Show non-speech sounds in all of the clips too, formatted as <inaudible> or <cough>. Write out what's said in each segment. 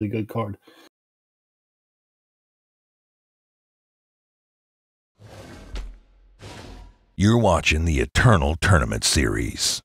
really good card. You're watching the Eternal Tournament Series.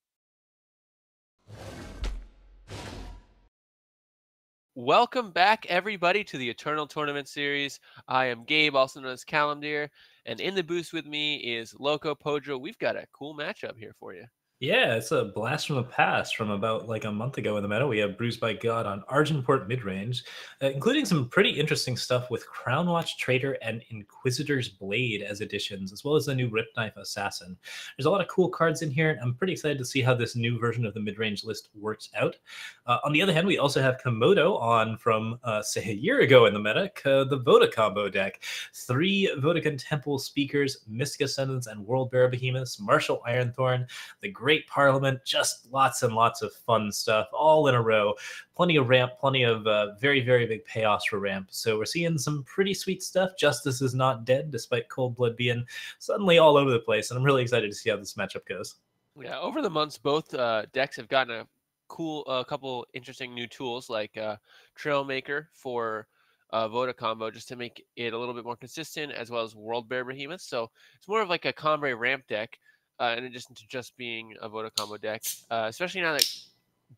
Welcome back, everybody, to the Eternal Tournament Series. I am Gabe, also known as Calamdir, and in the booth with me is LocoPojo. We've got a cool matchup here for you. Yeah, it's a blast from the past from about like a month ago in the meta. We have Bruised by God on Argenport midrange, uh, including some pretty interesting stuff with Crownwatch Trader and Inquisitor's Blade as additions, as well as the new Rip Knife Assassin. There's a lot of cool cards in here, and I'm pretty excited to see how this new version of the midrange list works out. Uh, on the other hand, we also have Komodo on from, uh, <laughs> say, a year ago in the meta, the Voda combo deck. Three Vodakhan Temple Speakers, Mystic Ascendants, and World Bearer Behemoths, Marshal Ironthorn, the Great great parliament, just lots and lots of fun stuff all in a row. Plenty of ramp, plenty of uh, very, very big payoffs for ramp. So we're seeing some pretty sweet stuff. Justice is not dead, despite Cold Blood being suddenly all over the place. And I'm really excited to see how this matchup goes. Yeah, over the months, both uh, decks have gotten a cool, a uh, couple interesting new tools like uh, Trailmaker for uh, Voda combo just to make it a little bit more consistent, as well as World Bear Behemoth. So it's more of like a Combrei ramp deck uh, in addition to just being a Voda combo deck. Uh, especially now that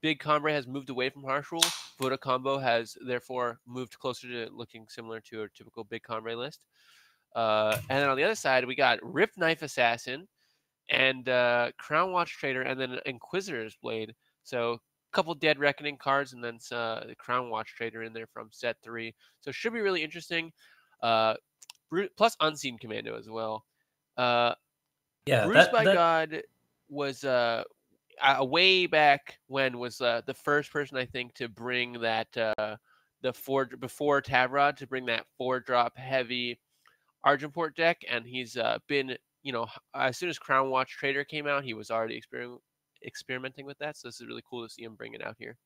Big Combrei has moved away from harsh rule, Voda combo has therefore moved closer to looking similar to a typical Big Combrei list. Uh, and then on the other side, we got Rip Knife Assassin and uh, Crownwatch Trader, and then Inquisitor's Blade. So a couple Dead Reckoning cards, and then uh, the Crownwatch Trader in there from set three. So should be really interesting. Uh, plus Unseen Commando as well. Yeah, Bruce that, by that... God was uh, uh, way back when was uh, the first person I think to bring that uh, the four before Tavrod to bring that four drop heavy Argenport deck, and he's uh, been you know as soon as Crown Watch Trader came out, he was already exper- experimenting with that. So this is really cool to see him bring it out here.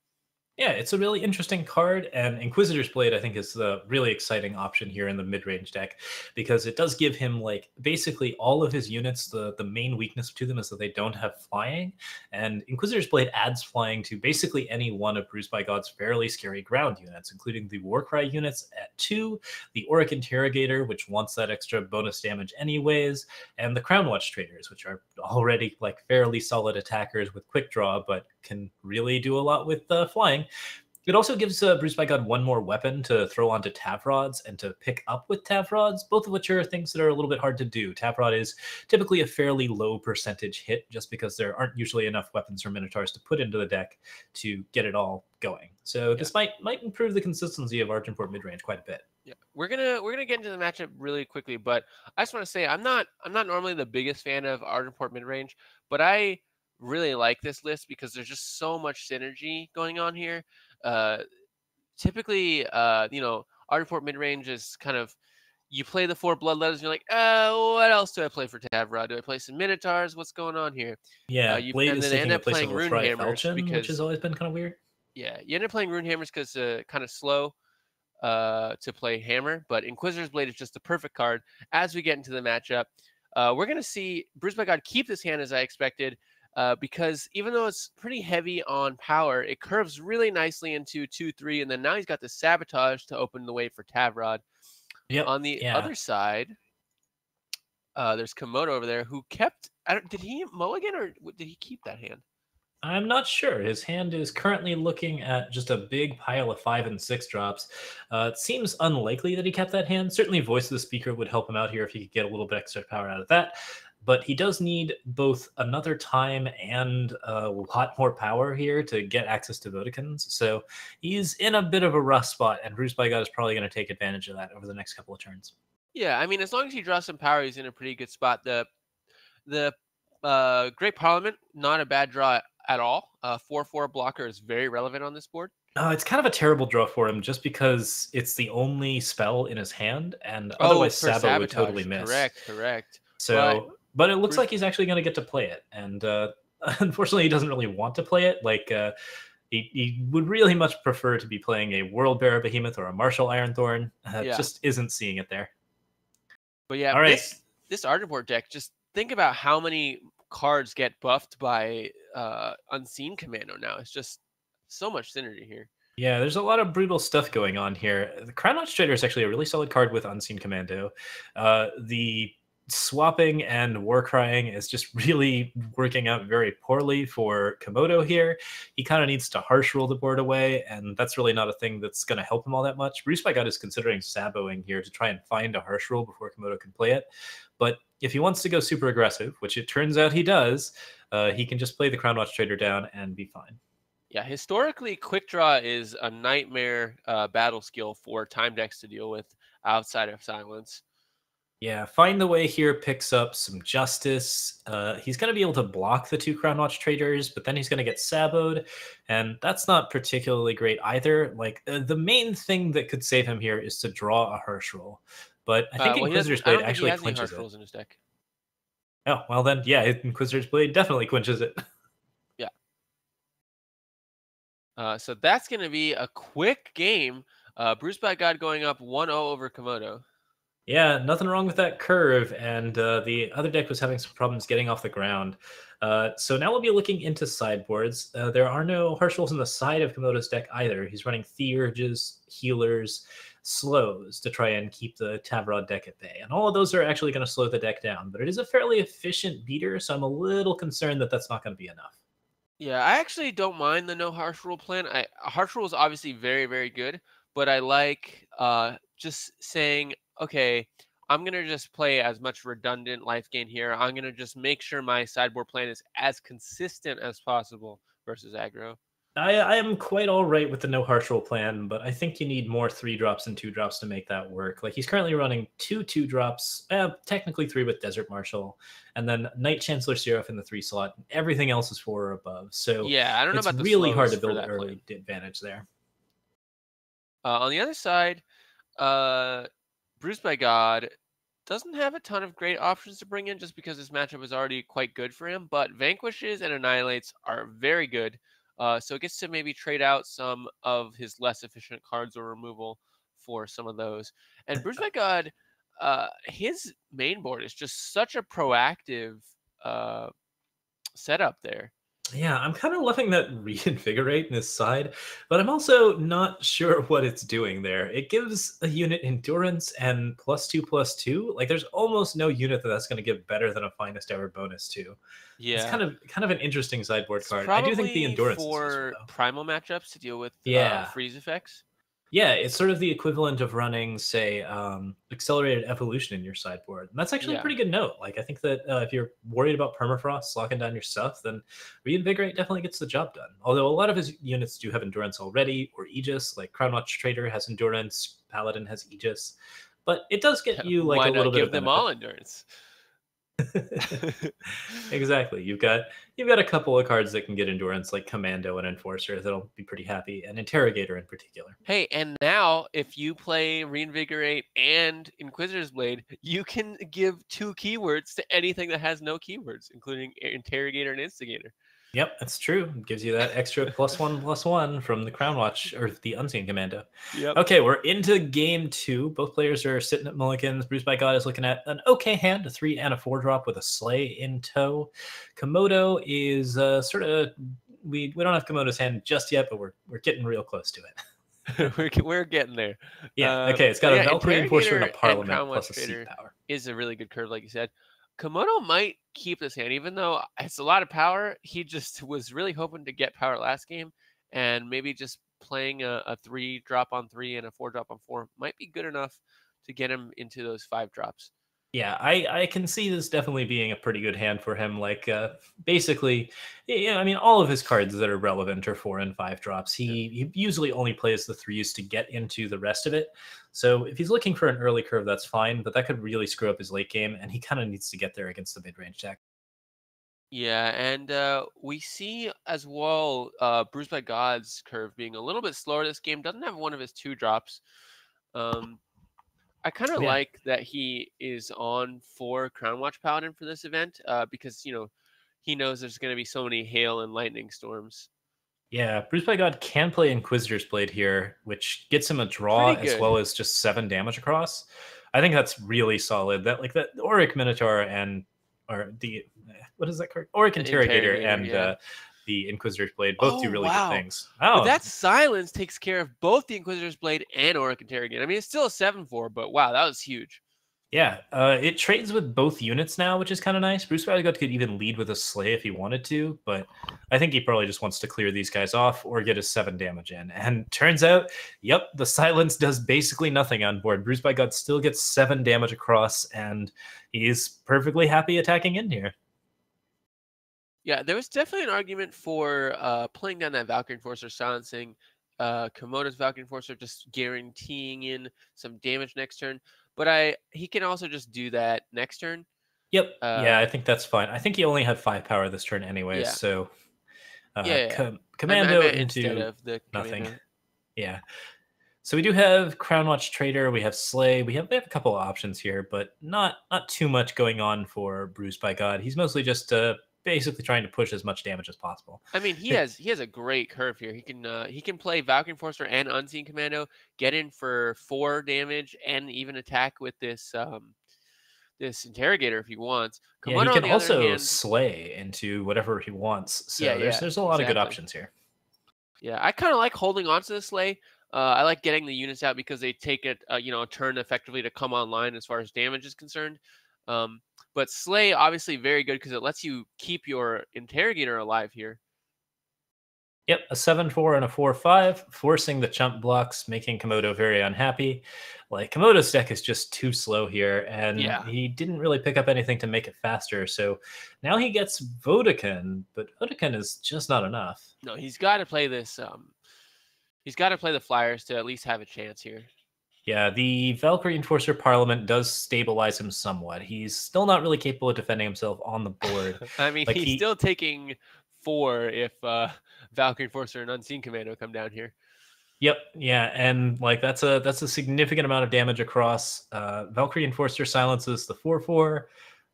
Yeah, it's a really interesting card, and Inquisitor's Blade I think is the really exciting option here in the mid-range deck because it does give him like basically all of his units. The the main weakness to them is that they don't have flying, and Inquisitor's Blade adds flying to basically any one of Bruised by God's fairly scary ground units, including the Warcry units at two, the Auric Interrogator, which wants that extra bonus damage anyways, and the Crownwatch Traders, which are already like fairly solid attackers with quick draw, but can really do a lot with uh, flying. It also gives uh, Bruised by God one more weapon to throw onto Tavrods and to pick up with Tavrods, both of which are things that are a little bit hard to do. Tavrod is typically a fairly low percentage hit just because there aren't usually enough weapons for Minotaurs to put into the deck to get it all going. So yeah. this might might improve the consistency of Argenport midrange quite a bit. Yeah, we're gonna we're gonna get into the matchup really quickly, but I just want to say I'm not I'm not normally the biggest fan of Argenport midrange, but I really like this list because there's just so much synergy going on here. Uh, typically, uh, you know, Argenport mid range is kind of you play the four bloodletters and you're like, oh, what else do I play for Tavrod? Do I play some Minotaurs? What's going on here? Yeah, uh, you Blade and then end up playing Rune Hammers because which has always been kind of weird. Yeah, you end up playing Rune Hammers because uh, kind of slow uh, to play Hammer, but Inquisitor's Blade is just the perfect card. As we get into the matchup, uh, we're going to see Bruised by God keep this hand as I expected uh, because even though it's pretty heavy on power, it curves really nicely into 2 3. And then now he's got the sabotage to open the way for Tavrod. Yep. On the yeah. other side, uh, there's Komodo over there who kept. I don't, did he mulligan or did he keep that hand? I'm not sure. His hand is currently looking at just a big pile of five and six drops. Uh, it seems unlikely that he kept that hand. Certainly, Voice of the Speaker would help him out here if he could get a little bit extra power out of that but he does need both another time and a lot more power here to get access to Vodakhans. So he's in a bit of a rough spot, and Bruised by God is probably going to take advantage of that over the next couple of turns. Yeah, I mean, as long as he draws some power, he's in a pretty good spot. The the uh, Great Parliament, not a bad draw at all. Uh, four four blocker is very relevant on this board. Uh, it's kind of a terrible draw for him just because it's the only spell in his hand, and oh, otherwise Sabo would totally miss. Correct, correct. So but it looks like he's actually going to get to play it. And uh, <laughs> unfortunately, he doesn't really want to play it. Like, uh, he, he would really much prefer to be playing a World Bearer Behemoth or a Marshal Ironthorn. <laughs> Uh, yeah. Just isn't seeing it there. But yeah, All right. this, this Argenport deck, just think about how many cards get buffed by uh, Unseen Commando now. It's just so much synergy here. Yeah, there's a lot of brutal stuff going on here. The Crown Trader is actually a really solid card with Unseen Commando. Uh, the swapping and war crying is just <laughs> really working out very poorly for Komodo here. He kind of needs to harsh rule the board away, and that's really not a thing that's going to help him all that much. Bruised by God is considering saboing here to try and find a harsh rule before Komodo can play it. But if he wants to go super aggressive, which it turns out he does, uh, he can just play the Crown Watch Trader down and be fine. Yeah, historically, Quick Draw is a nightmare uh, battle skill for time decks to deal with outside of Silence. Yeah, Find the Way here picks up some justice. Uh, he's going to be able to block the two Crown Watch traders, but then he's going to get saboed, and that's not particularly great either. Like uh, the main thing that could save him here is to draw a Harsh rule, but I think uh, well, Inquisitor's Blade actually clinches it. In his deck. Oh well, then yeah, Inquisitor's Blade definitely quenches it. <laughs> yeah. Uh, so that's going to be a quick game. Uh, Bruised by God going up 1-0 over Komodo. Yeah, nothing wrong with that curve. And uh, the other deck was having some problems getting off the ground. Uh, so now we'll be looking into sideboards. Uh, there are no harsh rules in the side of Komodo's deck either. He's running Theurges, Healers, Slows to try and keep the Tavrod deck at bay. And all of those are actually going to slow the deck down. But it is a fairly efficient beater, so I'm a little concerned that that's not going to be enough. Yeah, I actually don't mind the no harsh rule plan. I, harsh rule is obviously very, very good, but I like uh, just saying okay, I'm going to just play as much redundant life gain here. I'm going to just make sure my sideboard plan is as consistent as possible versus aggro. I, I am quite all right with the no harsh rule plan, but I think you need more three drops and two drops to make that work. Like he's currently running two two drops, uh, technically three with Desert Marshal, and then Knight Chancellor Siraf in the three slot. Everything else is four or above. So yeah, I don't know about the really hard to build an early play. advantage there. Uh, on the other side, uh, Bruised by God doesn't have a ton of great options to bring in just because this matchup is already quite good for him, but Vanquishes and Annihilates are very good. Uh, so it gets to maybe trade out some of his less efficient cards or removal for some of those. And Bruce by <laughs> God, uh, his main board is just such a proactive uh, setup there. Yeah, I'm kind of loving that <laughs> reinvigorate in this side, but I'm also not sure what it's doing there. It gives a unit endurance and plus two plus two. Like there's almost no unit that that's going to give better than a finest ever bonus to. Yeah, it's kind of kind of an interesting sideboard it's card. I do think the endurance for useful, primal matchups to deal with uh, yeah. Uh, freeze effects. Yeah, it's sort of the equivalent of running, say, um, accelerated evolution in your sideboard. And that's actually yeah. a pretty good note. Like, I think that uh, if you're worried about permafrost locking down your stuff, then reinvigorate definitely gets the job done. Although a lot of his units do have endurance already, or Aegis, like Crown Watch Trader has endurance, Paladin has Aegis, but it does get <laughs> you like Why a little bit. Give them all endurance. <laughs> exactly. You've got you've got a couple of cards that can get endurance, like Commando and Enforcer, that'll be pretty happy, and Interrogator in particular. Hey, and now if you play Reinvigorate and Inquisitor's Blade, you can give two keywords to anything that has no keywords, including Interrogator and Instigator. Yep, that's true. It gives you that extra plus one plus one from the Crown Watch or the Unseen Commando. Yep. Okay, we're into game two. Both players are sitting at mulligans. Bruised by God is looking at an okay hand, a three and a four drop with a Slay in tow. Komodo is uh, sort of we we don't have Komodo's hand just yet, but we're we're getting real close to it. <laughs> we're, we're getting there. Yeah. Uh, okay. It's got a yeah, Valkyrie Enforcer and a Parliament plus a seek power. Is a really good curve, like you said. Komodo might keep this hand, even though uh, it's a lot of power. He just <laughs> was really hoping to get power last game, and maybe just playing a, a three drop on three and a four drop on four might be good enough to get him into those five drops. Yeah, I, I can see this definitely being a pretty good hand for him. Like, uh, basically, yeah, I mean, all of his cards that are relevant are four and five drops. He, yeah. he usually only plays the threes to get into the rest of it. So if he's looking for an early curve, that's fine, but that could really screw up his late game, and he kind of needs to get there against the mid range deck. Yeah, and uh, we see as well uh, Bruised by God's curve being a little bit slower this game. Doesn't have one of his two drops. Um, I kind of yeah. like that he is on for Crown Watch Paladin for this event uh, because you know he knows there's going to be so many hail and lightning storms. Yeah, Bruised by God can play Inquisitor's Blade here, which gets him a draw as well as just seven damage across. I think that's really solid. That like that Auric Minotaur and or the what is that card? Auric Interrogator, Interrogator and yeah. uh, the Inquisitor's Blade. Both do Oh, really wow. good things. But Oh, that silence takes care of both the Inquisitor's Blade and Auric Interrogator. I mean, it's still a 7 4, but wow, that was huge. Yeah, uh, it trades with both units now, which is kind of nice. Bruised by God could even lead with a Slay if he wanted to, but I think he probably just wants to clear these guys off or get his seven damage in. And turns out, yep, the silence does basically nothing on board. Bruised by God still gets seven damage across, and he's perfectly happy attacking in here. Yeah, there was definitely an argument for uh, playing down that Valkyrie Enforcer silencing uh, Komodo's Valkyrie Enforcer, just guaranteeing in some damage next turn. But I he can also just do that next turn. Yep. Uh, yeah, I think that's fine. I think he only had five power this turn anyway, Yeah. so uh, Yeah, yeah. com- I me- I commando into of the nothing. commando. Yeah. So we do have Crown Watch Trader, we have Slay, we have we have a couple of options here, but not not too much going on for Bruised by God. He's mostly just uh, basically trying to push as much damage as possible. I mean, he has he has a great curve here. He can uh, he can play Valkyrie Enforcer and Unseen Commando, get in for four damage, and even attack with this um this interrogator if he wants. Yeah, he can also hand- slay into whatever he wants. So Yeah, there's yeah, there's a lot of good options here. Yeah, I kind of like holding on to the Slay. Uh, I like getting the units out because they take it, uh, you know, a turn effectively to come online as far as damage is concerned. Um, but Slay obviously very good because it lets you keep your interrogator alive here. Yep, a 7 4 and a 4 5, forcing the chump blocks, making Komodo very unhappy. Like, Komodo's deck is just too slow here, and Yeah. he didn't really pick up anything to make it faster. So now he gets Vodakhan, but Vodakhan is just not enough. No, he's got to play this. Um, he's got to play the Flyers to at least have a chance here. Yeah, the Valkyrie Enforcer Parliament does stabilize him somewhat. He's still not really capable of defending himself on the board. <laughs> I mean, Like, he's he- still taking four if uh, <laughs> Valkyrie Enforcer and Unseen Commando come down here. Yep, yeah, and like that's a that's a significant amount of damage across. Uh, Valkyrie Enforcer silences the four four,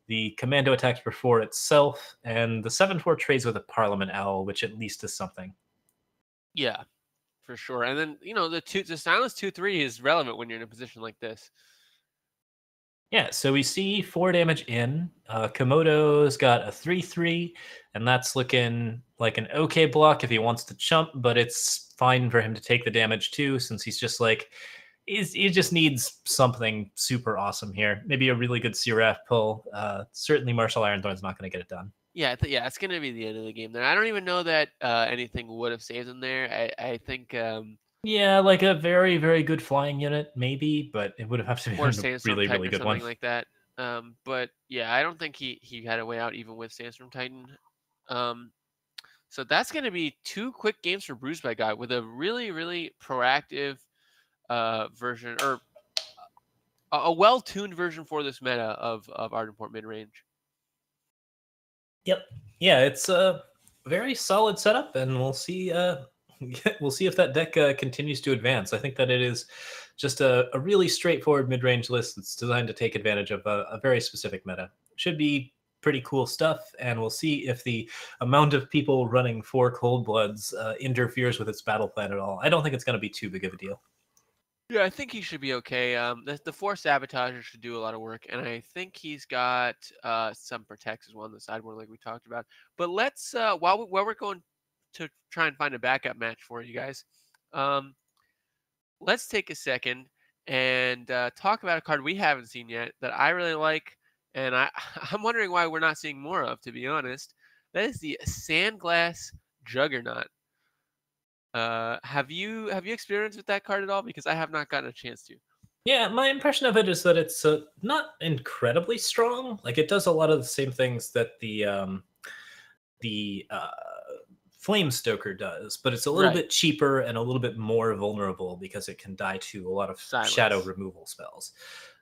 the commando attacks for four itself, and the seven four trades with a Parliament Owl, which at least is something. Yeah, for sure. And then you know the two the silence two three is relevant when you're in a position like this. Yeah, so we see four damage in. Uh, Komodo's got a three three, and that's looking like an okay block if he wants to chump, but it's fine for him to take the damage too, since he's just like he's, he just needs something super awesome here. Maybe a really good CRF pull. Uh, certainly, Marshal Ironthorn's not going to get it done. Yeah, th- yeah, it's gonna be the end of the game there. I don't even know that uh, anything would have saved him there. I, I think um, Yeah, like a very very good flying unit, maybe, but it would have to be <laughs> a really really good something one. like that. Um, but yeah, I don't think he he had a way out even with Sandstorm Titan. Um, so that's gonna be two quick games for Bruce by Guy with a really really proactive uh, version or a, a well tuned version for this meta of of Argenport mid range. Yep. Yeah, it's a very solid setup, and we'll see. Uh, <laughs> we'll see if that deck uh, continues to advance. I think that it is just a, a really straightforward mid-range list that's designed to take advantage of a, a very specific meta. Should be pretty cool stuff, and we'll see if the amount of people running four cold bloods uh, interferes with its battle plan at all. I don't think it's going to be too big of a deal. Yeah, I think he should be okay. Um, the, the four sabotagers should do a lot of work, and I think he's got uh, some protects as well on the sideboard, like we talked about. But let's uh, while we, while we're going to try and find a backup match for you guys, um, let's take a second and uh, talk about a card we haven't seen yet that I really like, and I <laughs> I'm wondering why we're not seeing more of. To be honest, that is the Sandglass Juggernaut. Uh, have you have you experienced with that card at all? Because I have not gotten a chance to. Yeah, my impression of it is that it's uh, not incredibly strong. Like it does a lot of the same things that the um, the uh, Flame Stoker does, but it's a little Right. bit cheaper and a little bit more vulnerable because it can die to a lot of shadow removal spells.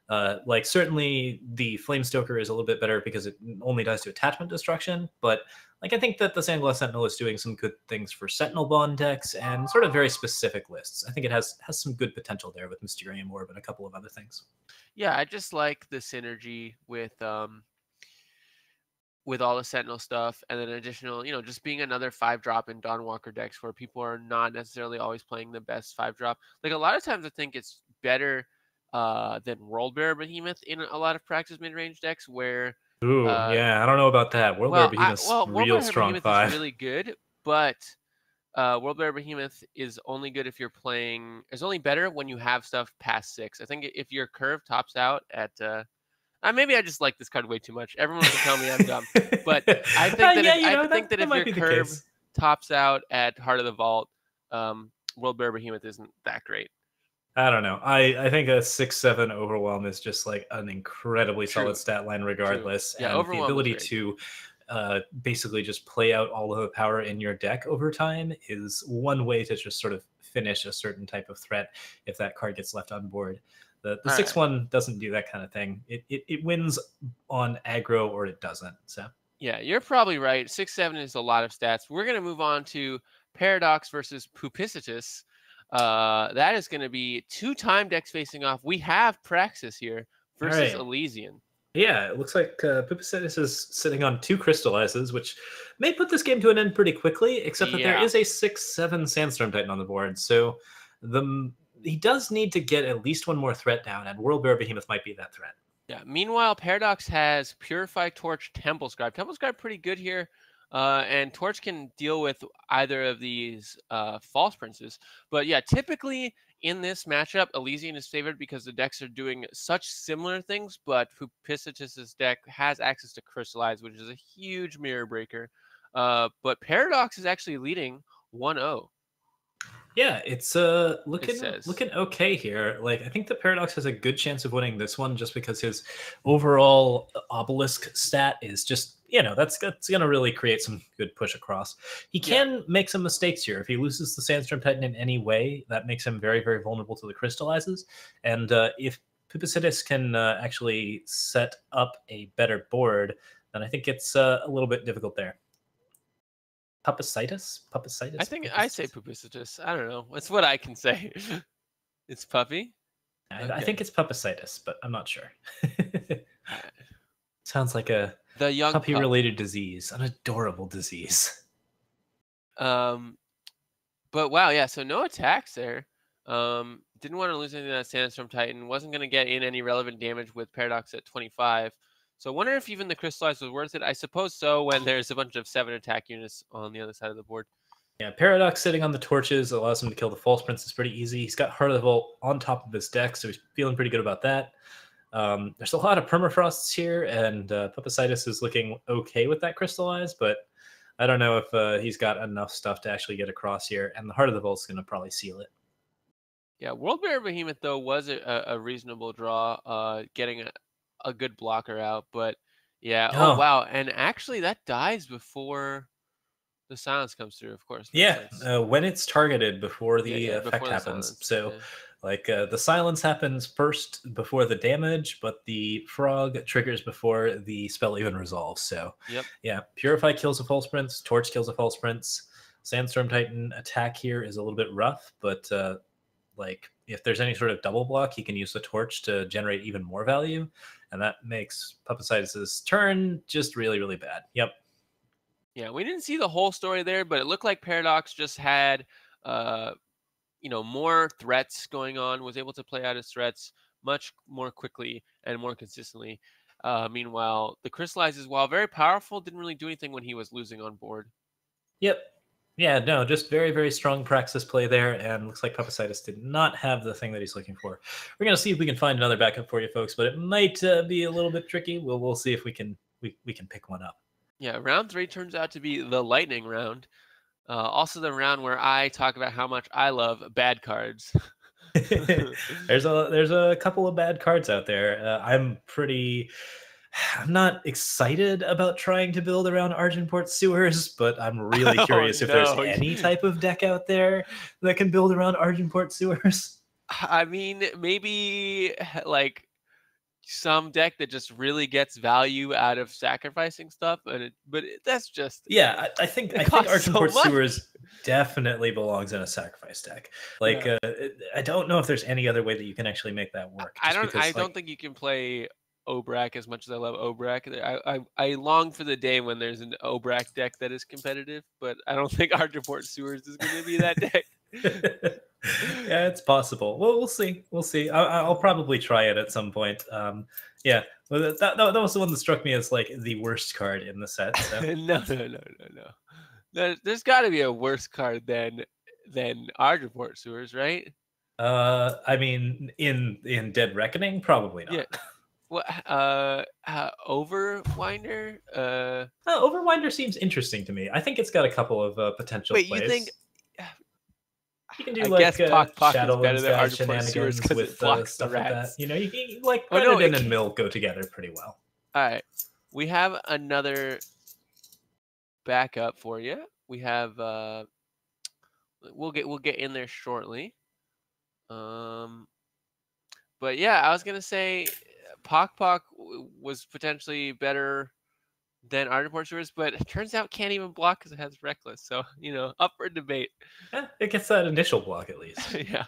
Uh, like certainly the Flame Stoker is a little bit better because it only dies to attachment destruction, but like I think that the Sandglass Sentinel is doing some good things for Sentinel Bond decks and sort of very specific lists. I think it has has some good potential there with Mysterium Orb and a couple of other things. Yeah, I just like the synergy with um with all the Sentinel stuff, and then additional, you know, just being another five drop in Don Walker decks where people are not necessarily always playing the best five drop. Like a lot of times, I think it's better uh, than World Bearer Behemoth in a lot of practice mid range decks where Ooh, Uh, yeah, I don't know about that. World well, War I, well, real strong Behemoth five. is really good, but uh, World Bear Behemoth is only good if you're playing. It's only better when you have stuff past six. I think if your curve tops out at. Uh, uh, maybe I just like this card way too much. Everyone can tell me I'm dumb, but I <laughs> think that yeah, if, you I think that- that, that if your curve tops out at Heart of the Vault, um, World Bear Behemoth isn't that great. I don't know. I, I think a six seven overwhelm is just like an incredibly True. solid stat line regardless. Yeah, and Overwhelm the ability to uh, basically just play out all of the power in your deck over time is one way to just sort of finish a certain type of threat if that card gets left on board. The the All six one doesn't do that kind of thing. It, it it wins on aggro or it doesn't. So Yeah, you're probably right. Six seven is a lot of stats. We're gonna move on to Paradox versus Pupicitus. Uh, that is gonna be two time decks facing off. We have Praxis here versus right. Elysian. Yeah, it looks like uh, Pupicitus is sitting on two crystallizes, which may put this game to an end pretty quickly. Except that there Yeah. is a six-seven Sandstorm Titan on the board, so the he does need to get at least one more threat down, and World Bear Behemoth might be that threat. Yeah. Meanwhile, Paradox has Purify Torch, Temple Scribe. Temple Scribe pretty good here. Uh, and Torch can deal with either of these uh, false princes. But yeah, typically in this matchup, Elysian is favored because the decks are doing such similar things, but Pupicitus's deck has access to Crystallize, which is a huge mirror breaker. Uh, but Paradox is actually leading 1-0. Yeah, it's uh looking says. looking okay here. Like I think the Paradox has a good chance of winning this one just because his overall obelisk stat is just you know that's that's gonna really create some good push across. He Yeah. can make some mistakes here if he loses the Sandstorm Titan in any way. That makes him very very vulnerable to the crystallizes. And uh, if Pupicitus can uh, actually set up a better board, then I think it's uh, a little bit difficult there. Pupicitus? Pupicitus? I think I say Pupicitus. I don't know. That's what I can say. <laughs> it's Puppy. I, I think it's pupicitis, but I'm not sure. <laughs> Sounds like a The young pup. puppy-related disease, an adorable disease. Um, but wow, yeah. So no attacks there. Um, didn't want to lose anything that Sandstorm Titan. Wasn't going to get in any relevant damage with Paradox at 25. So I wonder if even the Crystallize was worth it. I suppose so when there's a bunch of seven attack units on the other side of the board. Yeah, Paradox sitting on the torches allows him to kill the False Prince. It's pretty easy. He's got Heart of the Vault on top of his deck, so he's feeling pretty good about that. Um, there's a lot of permafrosts here, and uh, Pupicitus is looking okay with that Crystallize, but I don't know if uh, he's got enough stuff to actually get across here, and the Heart of the Vault's going to probably seal it. Yeah, World Bear Behemoth though was a, a reasonable draw, uh, getting a, a good blocker out. But yeah, oh Oh. wow, and actually that dies before the silence comes through. Of course. Yeah, uh, when it's targeted before the Yeah, yeah, effect before the happens. silence, So, yeah. Like, uh, the silence happens first before the damage, but the frog triggers before the spell even resolves. So, Yep. yeah, Purify kills a false prince, Torch kills a false prince. Sandstorm Titan attack here is a little bit rough, but uh, like if there's any sort of double block, he can use the torch to generate even more value, and that makes Pupicitus' turn just really, really bad. Yep. Yeah, we didn't see the whole story there, but it looked like Paradox just had, uh, you know, more threats going on. Was able to play out his threats much more quickly and more consistently. Uh, meanwhile, the crystallizes, while very powerful, didn't really do anything when he was losing on board. Yep. Yeah, no, just very, very strong praxis play there, and looks like Pupicitus did not have the thing that he's looking for. We're gonna see if we can find another backup for you folks, but it might uh, be a little bit tricky. We'll we'll see if we can we, we can pick one up. Yeah, round three turns out to be the lightning round. Uh, also, the round where I talk about how much I love bad cards. <laughs> there's a there's a couple of bad cards out there. Uh, I'm pretty. I'm not excited about trying to build around Argenport sewers, but I'm <laughs> really Oh, curious if no. there's any <laughs> type of deck out there that can build around Argenport sewers. I mean, maybe like some deck that just really gets value out of sacrificing stuff, but it, but it, that's just Yeah, I, I think I think costs <laughs> so. Sewers definitely belongs in a sacrifice deck. Like, uh, I don't know if there's any other way that you can actually make that work. I don't. because, I like, don't think you can play Obrak as much as I love Obrak. I, I I long for the day when there's an Obrak deck that is competitive, but I don't <laughs> think Argenport Sewers is going to be that deck. <laughs> yeah, it's possible. Well, we'll see. We'll see. I, I'll probably try it at some point. Um, yeah, well, that, that that was the one that struck me as like the worst card in the set. So. <laughs> no, no, no, no, no, There, there's got to be a worse card than than Argenport sewers, right? Uh, I mean, in in Dead Reckoning, probably not. Yeah. What? Uh, uh Overwinder. Uh, Uh, Overwinder seems interesting to me. I think it's got a couple of uh, potential wait, plays. you think? You can do I like guess uh, Pock Pock is Shadow better than Sky Ardent Force Sewers shenanigans 'cause it with blocks the like that. You know, you can like Oh, no, and Mill go together pretty well. All right, we have another backup for you. We have. uh We'll get we'll get in there shortly. Um, but yeah, I was gonna say, Pock Pock was potentially better than Ardent Sewers, but it turns out can't even block because it has Reckless. So <laughs> you know, up for debate. Eh, it gets that initial block at least. <laughs> yeah.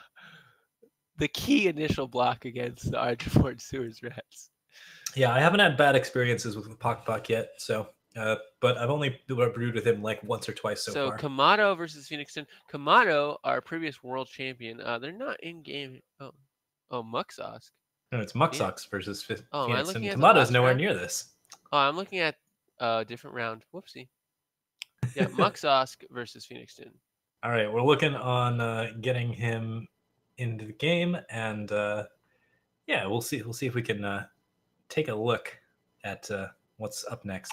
The key initial block against the Ardent Sewers rats. Yeah, I haven't had bad experiences with Pock Pock yet, so uh, but I've only brewed with him like once or twice so, So, far. So Komodo versus Phoenixton. Komodo, our previous world champion. Uh, they're not in game. Oh, oh, Muxosk. No, it's Muxosk versus Ph- Oh, am I Phoenix, looking and at the Komodo's nowhere round? near this. Oh, I'm looking at a different round. Whoopsie. Yeah, <laughs> Muxosk versus Phoenixton. All right, we're looking on uh, getting him into the game, and uh, yeah, we'll see. We'll see if we can uh, take a look at uh, what's up next.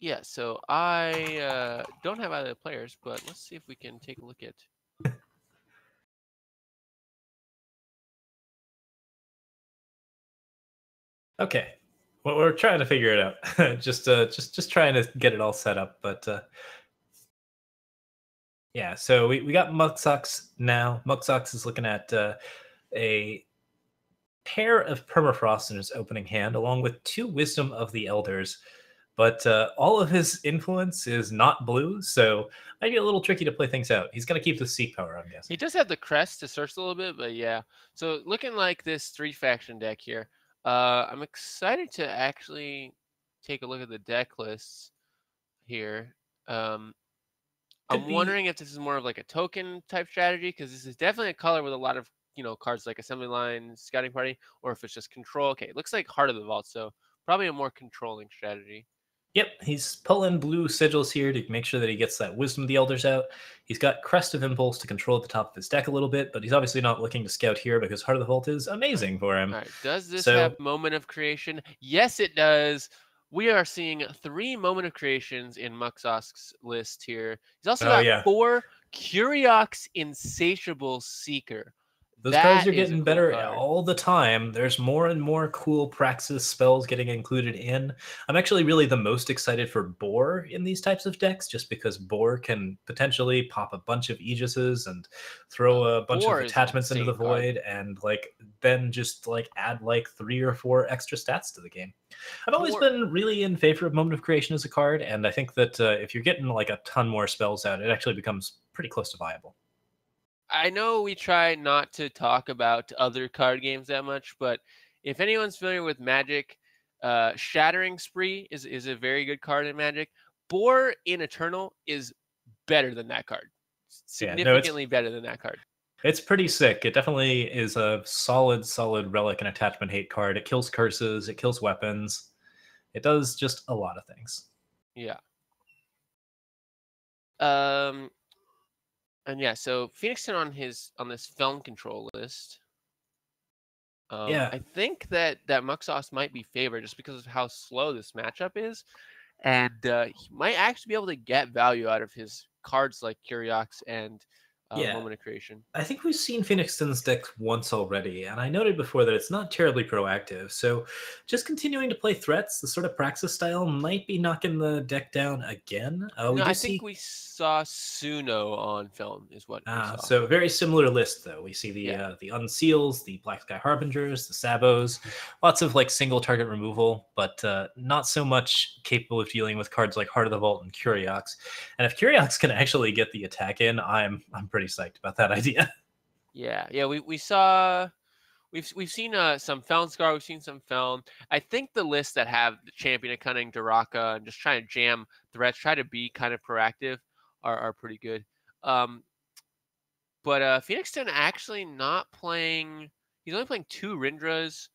Yeah, so I uh, don't have either players, but let's see if we can take a look at. <laughs> Okay, well, we're trying to figure it out. <laughs> just, uh, just, just trying to get it all set up. But uh, yeah, so we, we got Muxosk now. Muxosk is looking at uh, a pair of permafrost in his opening hand, along with two Wisdom of the Elders. But uh, all of his influence is not blue, so might be a little tricky to play things out. He's going to keep the seek power, I'm guessing. He does have the crest to search a little bit, but yeah. So looking like this three faction deck here. Uh, I'm excited to actually take a look at the deck lists here. Um, I'm be- wondering if this is more of like a token type strategy because this is definitely a color with a lot of you know cards like assembly line, scouting party, or if it's just control. Okay, it looks like heart of the vault, so probably a more controlling strategy. Yep, he's pulling blue sigils here to make sure that he gets that Wisdom of the Elders out. He's got Crest of Impulse to control at the top of his deck a little bit, but he's obviously not looking to scout here because Heart of the Vault is amazing for him. Right. Does this so- have moment of creation? Yes, it does. We are seeing three moment of creations in Muxosk's list here. He's also Oh, got yeah. four Curiox Insatiable Seeker. Those That cards are getting cool better card. all the time. There's more and more cool Praxis spells getting included in. I'm actually really the most excited for Boar in these types of decks, just because Boar can potentially pop a bunch of Aegises and throw a bunch Boar of attachments into the card. void, and like then just like add like three or four extra stats to the game. I've always Boar- been really in favor of Moment of Creation as a card, and I think that uh, if you're getting like a ton more spells out, it actually becomes pretty close to viable. I know we try not to talk about other card games that much, but if anyone's familiar with Magic, uh, Shattering Spree is, is a very good card in Magic. Boar in Eternal is better than that card. Yeah, no, Significantly better than that card. It's pretty sick. It definitely is a solid, solid relic and attachment hate card. It kills curses, it kills weapons. It does just a lot of things. Yeah. Um, and yeah, so Phoenixton on his on this Feln control list. Um, Yeah. I think that that Muxosk might be favored just because of how slow this matchup is, and uh, he might actually be able to get value out of his cards like Curiox and uh, Yeah. Moment of Creation. I think we've seen Phoenixton's deck once already, and I noted before that it's not terribly proactive. So just continuing to play threats, the sort of Praxis style, might be knocking the deck down again. Uh, we no, I see think we saw Suno on film is what. Ah, so very similar list though. We see the Yeah. uh, the unseals, the black sky harbingers, the sabos, lots of like single target removal, but uh, not so much capable of dealing with cards like Heart of the Vault and Curiox. And if Curiox can actually get the attack in, I'm I'm pretty psyched about that <laughs> idea. Yeah, yeah, we, we saw we've we've seen uh, some Feln Scar, we've seen some Feln. I think the lists that have the Champion of Cunning, Duraka, and just trying to jam threats, try to be kind of proactive, are, are pretty good. Um, but uh, Phoenixton actually not playing. He's only playing two Rindras.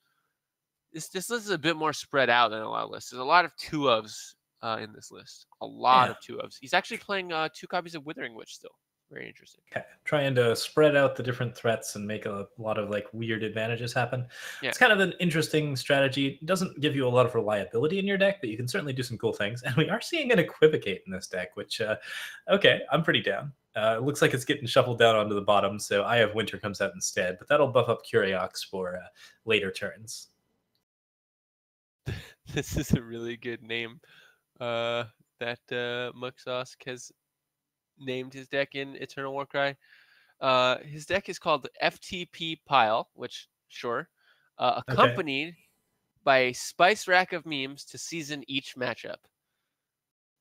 This this list is a bit more spread out than a lot of lists. There's a lot of two ofs uh, in this list. A lot Yeah. of two ofs. He's actually playing uh, two copies of Withering Witch still. Very interesting. Okay. Trying to spread out the different threats and make a lot of like weird advantages happen. Yeah. It's kind of an interesting strategy. It doesn't give you a lot of reliability in your deck, but you can certainly do some cool things. <laughs> And we are seeing an equivocate in this deck, which uh okay, I'm pretty down. Uh, it looks like it's getting shuffled down onto the bottom, so I have Winter comes out instead, but that'll buff up Curiox for uh, later turns. <laughs> this is a really good name uh, that uh, Muxosk has named his deck in Eternal Warcry. Uh, his deck is called the FTP Pile, which, sure, uh, Okay. accompanied by a spice rack of memes to season each matchup.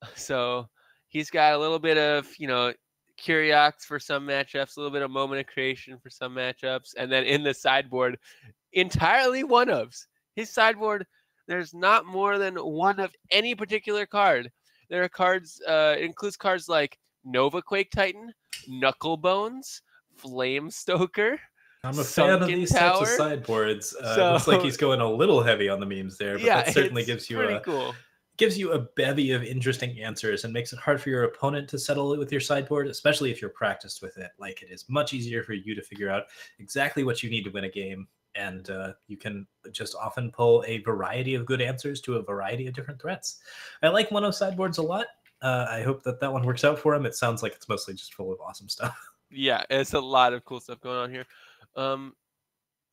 <laughs> So he's got a little bit of, you know, Curiox for some matchups, a little bit of Moment of Creation for some matchups, and then in the sideboard, entirely one ofs. His sideboard there's not more than one of any particular card. There are cards, uh, it includes cards like Nova Quake Titan, Knuckle Bones, Flame Stoker. I'm a fan of these types of sideboards. Uh, it looks like he's going a little heavy on the memes there, but yeah, that certainly gives you a cool. gives you a bevy of interesting answers and makes it hard for your opponent to settle it with your sideboard, especially if you're practiced with it. Like it is much easier for you to figure out exactly what you need to win a game, and uh, you can just often pull a variety of good answers to a variety of different threats. I like one of sideboards a lot. Uh, I hope that that one works out for him. It sounds like it's mostly just full of awesome stuff. <laughs> Yeah, it's a lot of cool stuff going on here. Um,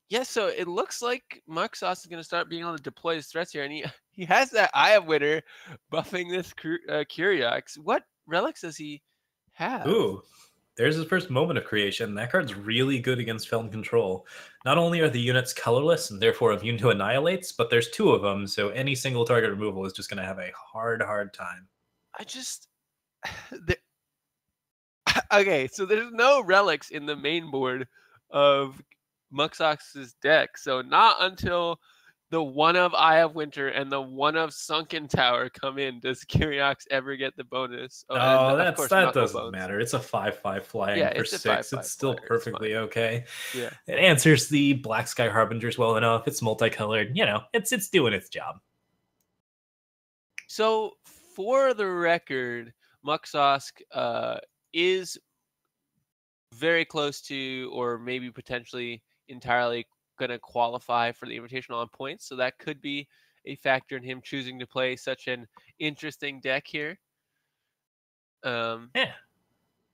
yeah, so it looks like Muxosk is going to start being able to deploy his threats here, and he <laughs> he has that Eye of Winter buffing this uh, Curiox. What relics does he have? Ooh, there's his first moment of creation. That card's really good against Feln Control. Not only are the units colorless and therefore immune to annihilates, but there's two of them, so any single target removal is just going to have a hard, hard time. I just <sighs> the, <sighs> okay. So there's no relics in the main board of Muxosk's deck. So not until the one of Eye of Winter and the one of Sunken Tower come in does <laughs> Curiox ever get the bonus. Oh, that's course that doesn't matter. It's a five-five flying Yeah, for it's six. 5/5 It's still flyer, it's perfectly okay. Yeah. It answers the Black Sky Harbingers well enough. It's multicolored. You know, it's it's doing its job. So for the record, Muxosk uh, is very close to, or maybe potentially entirely going to qualify for the Invitational on points. So that could be a factor in him choosing to play such an interesting deck here. Um, Yeah.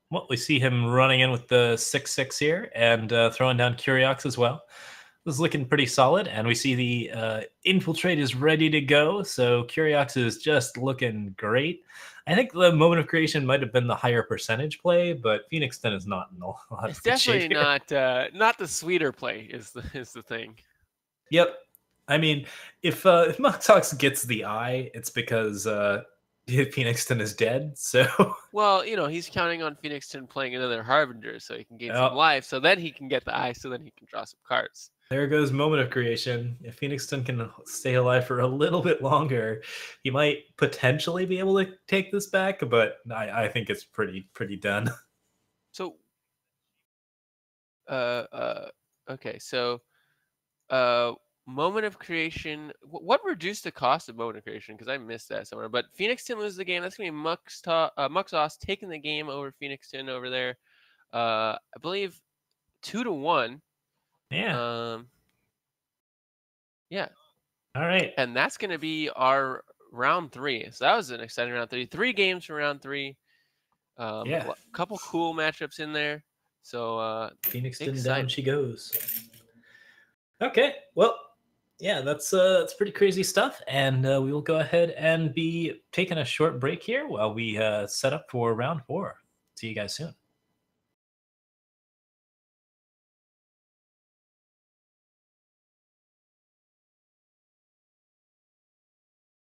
Well, we see him running in with the six six here and uh, throwing down Curiox as well. This is looking pretty solid, and we see the uh, infiltrate is ready to go. So Curiox is just looking great. I think the moment of creation might have been the higher percentage play, but Phoenixton is not in a <laughs> lot it's of definitely not uh, not the sweeter play is the is the thing. Yep. I mean, if uh, if Muxosk gets the eye, it's because uh, <laughs> Phoenixton is dead. So <laughs> Well, you know, he's counting on Phoenixton playing another Harbinger so he can gain Yep. some life. So then he can get the eye. So then he can draw some cards. There goes moment of creation. If Phoenixton can stay alive for a little bit longer, he might potentially be able to take this back. But I, I think it's pretty pretty done. <laughs> So, uh, uh, okay, so, uh, moment of creation. What reduced the cost of moment of creation? Because I missed that somewhere. But Phoenixton loses the game. That's gonna be Mux uh, Muxosk taking the game over Phoenixton over there. Uh, I believe two to one. Yeah. Um, yeah, All right. and that's gonna be our round three. So that was an exciting round three. Three games for round three. Um, Yeah. a couple cool matchups in there. So uh, Phoenixton down Exciting. she goes. Okay, well, yeah, that's uh, that's pretty crazy stuff, and uh, we will go ahead and be taking a short break here while we uh, set up for round four. See you guys soon.